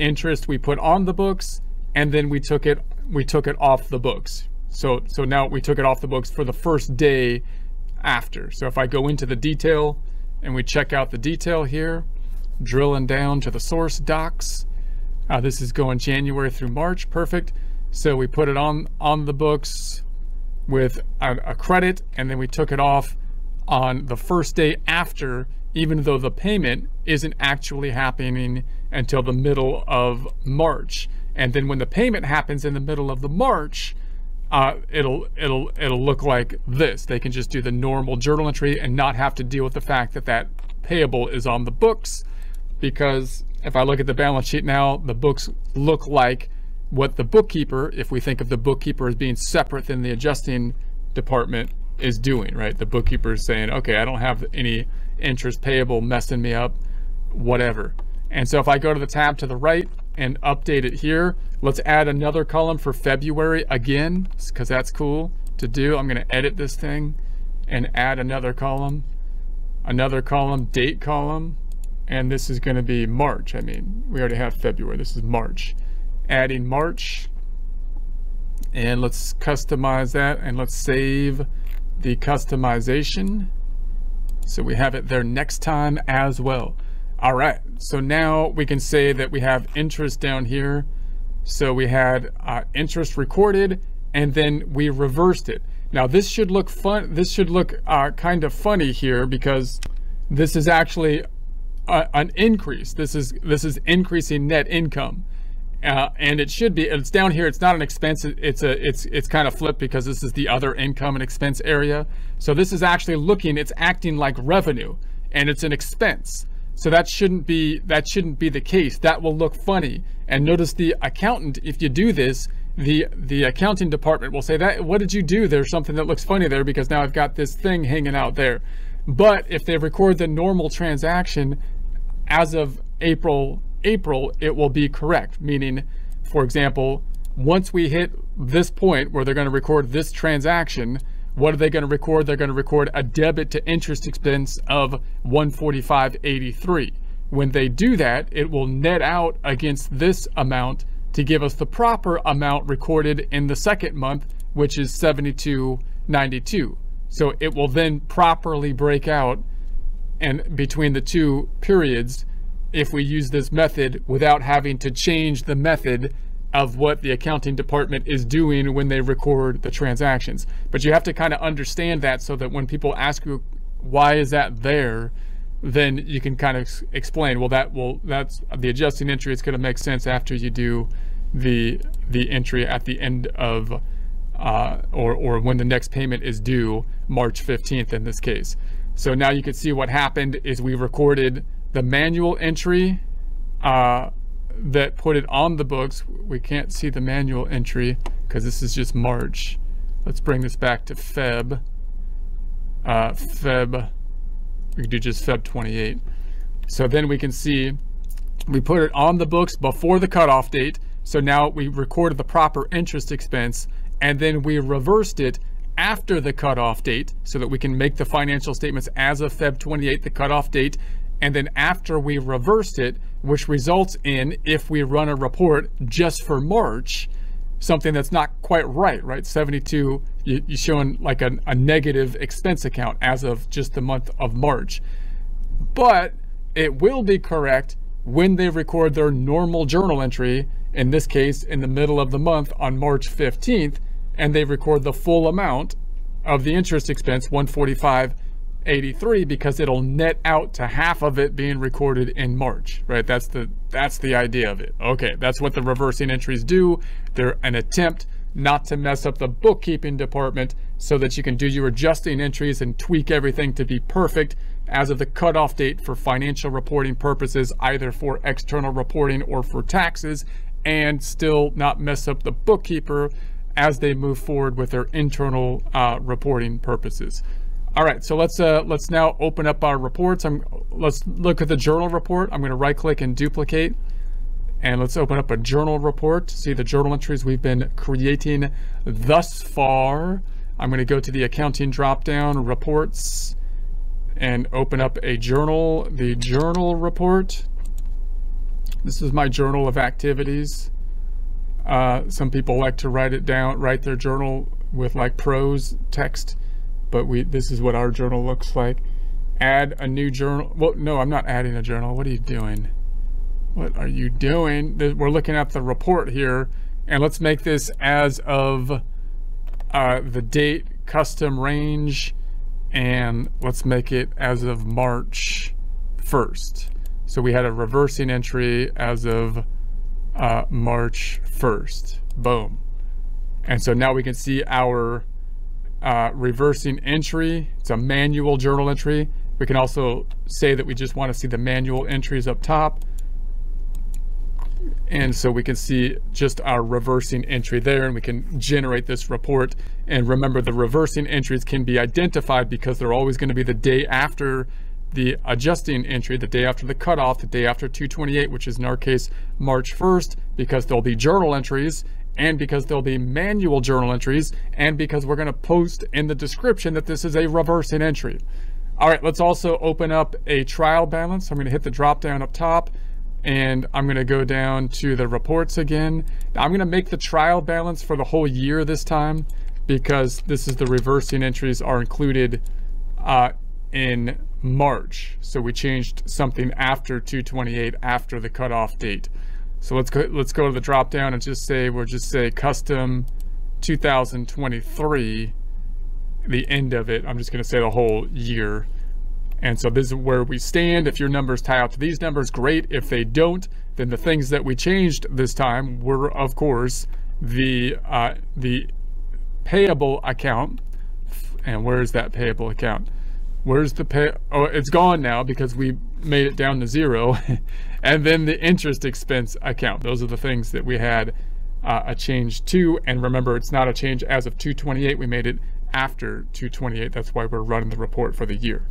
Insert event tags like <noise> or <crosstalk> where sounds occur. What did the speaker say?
interest we put on the books and then we took it we took it off the books. So so now we took it off the books for the first day after. So if I go into the detail and we check out the detail here, drilling down to the source docs, uh, this is going January through March, perfect. So we put it on on the books with a, a credit and then we took it off on the first day after even though the payment isn't actually happening until the middle of March. And then when the payment happens in the middle of the March, uh, it'll it'll it'll look like this. They can just do the normal journal entry and not have to deal with the fact that that payable is on the books, because if I look at the balance sheet now, the books look like what the bookkeeper, if we think of the bookkeeper as being separate than the adjusting department, is doing. Right, the bookkeeper is saying, okay, I don't have any interest payable messing me up, whatever. And so if I go to the tab to the right and update it here, let's add another column for February again, because that's cool to do. I'm gonna edit this thing and add another column, another column, date column, and this is gonna be March. I mean, we already have February, this is March. Adding March, and let's customize that and let's save the customization. So we have it there next time as well. All right, so now we can say that we have interest down here. So we had uh, interest recorded and then we reversed it. Now this should look fun. This should look uh, kind of funny here because this is actually a, an increase. This is this is increasing net income. Uh, and it should be it's down here it's not an expense it's a it's it's kind of flipped because this is the other income and expense area. So this is actually looking it's acting like revenue and it's an expense. So that shouldn't be that shouldn't be the case. That will look funny. And notice the accountant if you do this the the accounting department will say that what did you do? There's something that looks funny there because now I've got this thing hanging out there. But if they record the normal transaction as of April April, it will be correct. Meaning, for example, once we hit this point where they're going to record this transaction, what are they going to record? They're going to record a debit to interest expense of 145.83. When they do that, it will net out against this amount to give us the proper amount recorded in the second month, which is 72.92. So it will then properly break out and between the two periods if we use this method without having to change the method of what the accounting department is doing when they record the transactions. But you have to kind of understand that so that when people ask you why is that there, then you can kind of explain, well, that will that's the adjusting entry It's going to make sense after you do the the entry at the end of uh, or or when the next payment is due, March 15th in this case. So now you can see what happened is we recorded the manual entry uh, that put it on the books. We can't see the manual entry because this is just March. Let's bring this back to Feb. Uh, Feb, we can do just Feb 28. So then we can see we put it on the books before the cutoff date. So now we recorded the proper interest expense and then we reversed it after the cutoff date so that we can make the financial statements as of Feb 28, the cutoff date, and then after we reversed it, which results in, if we run a report just for March, something that's not quite right, right? 72, you, you're showing like a, a negative expense account as of just the month of March. But it will be correct when they record their normal journal entry, in this case, in the middle of the month on March 15th, and they record the full amount of the interest expense, 145 83 because it'll net out to half of it being recorded in March, right? That's the that's the idea of it. Okay, that's what the reversing entries do. They're an attempt not to mess up the bookkeeping department so that you can do your adjusting entries and tweak everything to be perfect as of the cutoff date for financial reporting purposes, either for external reporting or for taxes, and still not mess up the bookkeeper as they move forward with their internal uh, reporting purposes. All right, so let's uh, let's now open up our reports. I'm, let's look at the journal report. I'm going to right click and duplicate. And let's open up a journal report to see the journal entries we've been creating thus far. I'm going to go to the accounting drop-down reports and open up a journal, the journal report. This is my journal of activities. Uh, some people like to write it down, write their journal with like prose text, but we this is what our journal looks like. Add a new journal. Well, no, I'm not adding a journal. What are you doing? What are you doing? We're looking at the report here, and let's make this as of uh, the date, custom range, and let's make it as of March 1st. So we had a reversing entry as of uh, March 1st. Boom. And so now we can see our uh, reversing entry. It's a manual journal entry. We can also say that we just want to see the manual entries up top. And so we can see just our reversing entry there and we can generate this report. And remember the reversing entries can be identified because they're always going to be the day after the adjusting entry the day after the cutoff, the day after 228, which is in our case March 1st, because there'll be journal entries and because there'll be manual journal entries and because we're going to post in the description that this is a reversing entry. All right, let's also open up a trial balance. I'm going to hit the drop down up top and I'm going to go down to the reports again. Now, I'm going to make the trial balance for the whole year this time because this is the reversing entries are included uh, in March. So we changed something after 228 after the cutoff date. So let's go let's go to the drop down and just say we'll just say custom 2023 the end of it. I'm just going to say the whole year. And so this is where we stand. If your numbers tie out to these numbers, great. If they don't, then the things that we changed this time were, of course, the uh, the payable account. And where is that payable account? Where's the pay? Oh, it's gone now because we made it down to zero. <laughs> and then the interest expense account. Those are the things that we had uh, a change to. And remember, it's not a change as of 228. We made it after 228. That's why we're running the report for the year.